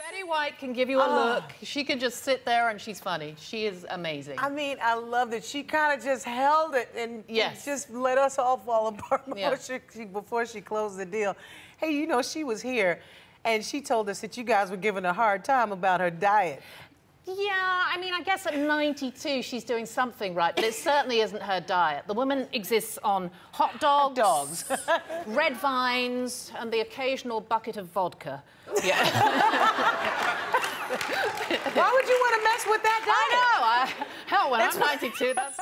Betty White can give you a Ah. look. She can just sit there and she's funny. She is amazing. I mean, I love that she kind of just held it and Yes. just let us all fall apart before, Yeah. she, she- before she closed the deal. Hey, you know, she was here and she told us that you guys were giving a hard time about her diet. Yeah, I mean, I guess at 92 she's doing something right, but it certainly isn't her diet. The woman exists on hot dogs, Dogs. red vines, and the occasional bucket of vodka. Yeah. Why would you want to mess with that diet? I know. I, hell, when That's I'm 92, that's